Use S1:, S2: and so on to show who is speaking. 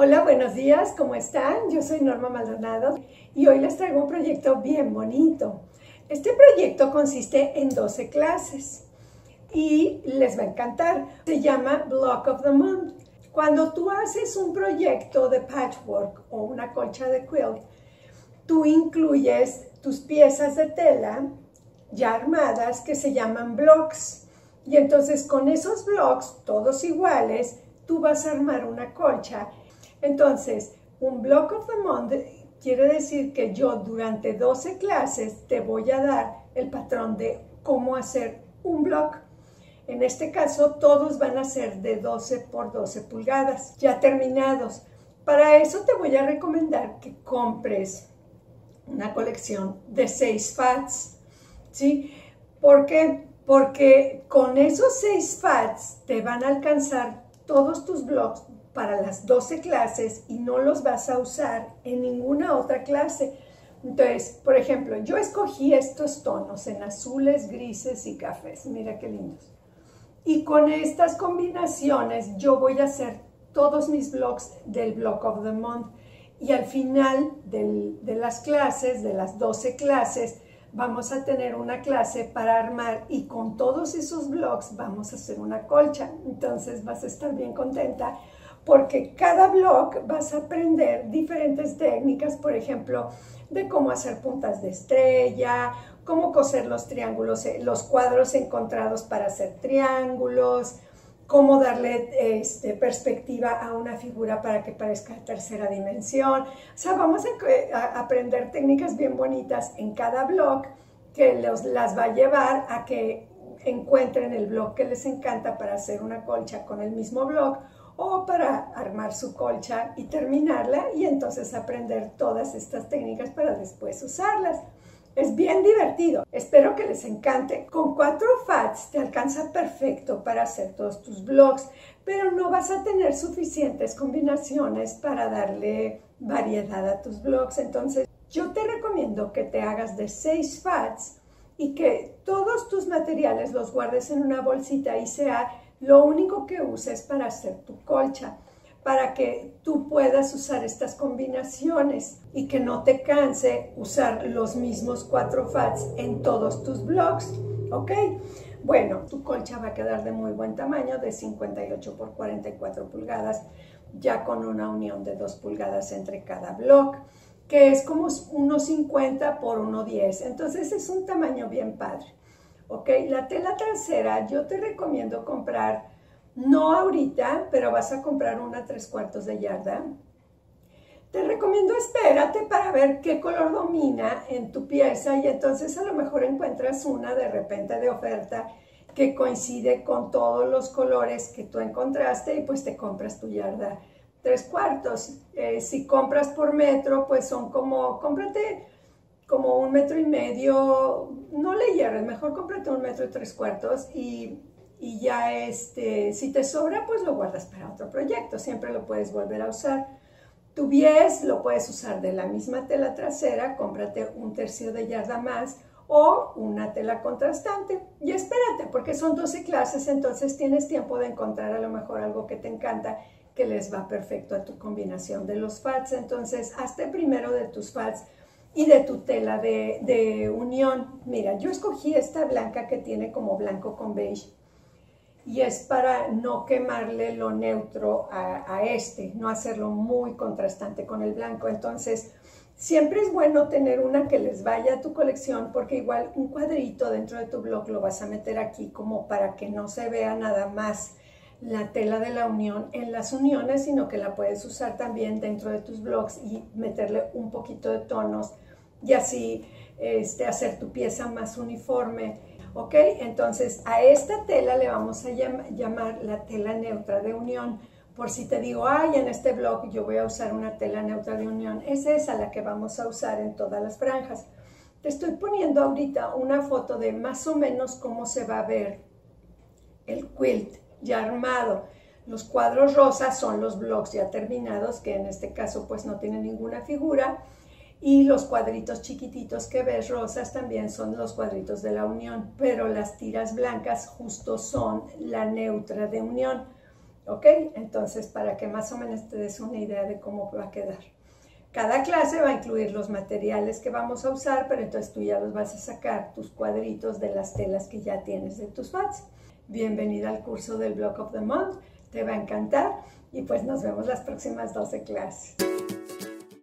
S1: Hola, buenos días, ¿cómo están? Yo soy Norma Maldonado y hoy les traigo un proyecto bien bonito. Este proyecto consiste en 12 clases y les va a encantar. Se llama Block of the Month. Cuando tú haces un proyecto de patchwork o una colcha de quilt, tú incluyes tus piezas de tela ya armadas que se llaman blocks. Y entonces con esos blocks, todos iguales, tú vas a armar una colcha. Entonces, un block of the month quiere decir que yo durante 12 clases te voy a dar el patrón de cómo hacer un block. En este caso, todos van a ser de 12 por 12 pulgadas, ya terminados. Para eso te voy a recomendar que compres una colección de 6 fats, ¿sí? Porque con esos 6 fats te van a alcanzar todos tus blocks para las 12 clases y no los vas a usar en ninguna otra clase. Entonces, por ejemplo, yo escogí estos tonos en azules, grises y cafés. Mira qué lindos. Y con estas combinaciones yo voy a hacer todos mis blocks del Block of the Month. Y al final de las clases, de las 12 clases, vamos a tener una clase para armar y con todos esos blocks vamos a hacer una colcha. Entonces vas a estar bien contenta porque cada blog vas a aprender diferentes técnicas, por ejemplo, de cómo hacer puntas de estrella, cómo coser los triángulos, eh, los cuadros encontrados para hacer triángulos, cómo darle este, perspectiva a una figura para que parezca tercera dimensión. O sea, vamos a, aprender técnicas bien bonitas en cada blog que los, las va a llevar a que encuentren el blog que les encanta para hacer una colcha con el mismo blog o para armar su colcha y terminarla y entonces aprender todas estas técnicas para después usarlas. Es bien divertido. Espero que les encante. Con cuatro fats te alcanza perfecto para hacer todos tus blogs, pero no vas a tener suficientes combinaciones para darle variedad a tus blogs. Entonces, yo te recomiendo que te hagas de seis fats y que todos tus materiales los guardes en una bolsita y sea lo único que uses para hacer tu colcha, para que tú puedas usar estas combinaciones y que no te canse usar los mismos cuatro fats en todos tus blogs, ¿ok? Bueno, tu colcha va a quedar de muy buen tamaño, de 58 por 44 pulgadas, ya con una unión de 2 pulgadas entre cada blog, que es como 1,50 por 1,10. Entonces es un tamaño bien padre. ¿Ok? La tela trasera yo te recomiendo comprar, no ahorita, pero vas a comprar una tres cuartos de yarda. Te recomiendo espérate para ver qué color domina en tu pieza y entonces a lo mejor encuentras una de repente de oferta que coincide con todos los colores que tú encontraste y pues te compras tu yarda tres cuartos. Eh, si compras por metro, pues son como, cómprate como un metro y medio, no le hierres, mejor cómprate un metro y tres cuartos y, y, ya este, si te sobra, pues lo guardas para otro proyecto, siempre lo puedes volver a usar. Tu bies lo puedes usar de la misma tela trasera, cómprate un tercio de yarda más o una tela contrastante y espérate porque son 12 clases, entonces tienes tiempo de encontrar a lo mejor algo que te encanta que les va perfecto a tu combinación de los fats, entonces hazte primero de tus fats y de tu tela de, unión. Mira, yo escogí esta blanca que tiene como blanco con beige y es para no quemarle lo neutro a, a, este, no hacerlo muy contrastante con el blanco. Entonces, siempre es bueno tener una que les vaya a tu colección porque igual un cuadrito dentro de tu blog lo vas a meter aquí como para que no se vea nada más la tela de la unión en las uniones, sino que la puedes usar también dentro de tus blogs y meterle un poquito de tonos y así este, hacer tu pieza más uniforme. ¿Ok? Entonces a esta tela le vamos a llamar la tela neutra de unión. Por si te digo, ay, en este blog yo voy a usar una tela neutra de unión, es esa la que vamos a usar en todas las franjas. Te estoy poniendo ahorita una foto de más o menos cómo se va a ver el quilt ya armado. Los cuadros rosas son los blogs ya terminados, que en este caso pues no tienen ninguna figura. Y los cuadritos chiquititos que ves rosas también son los cuadritos de la unión, pero las tiras blancas justo son la neutra de unión. ¿Ok? Entonces, para que más o menos te des una idea de cómo va a quedar. Cada clase va a incluir los materiales que vamos a usar, pero entonces tú ya los vas a sacar, tus cuadritos de las telas que ya tienes de tus fats bienvenida al curso del Block of the Month, te va a encantar y pues nos vemos las próximas 12 clases.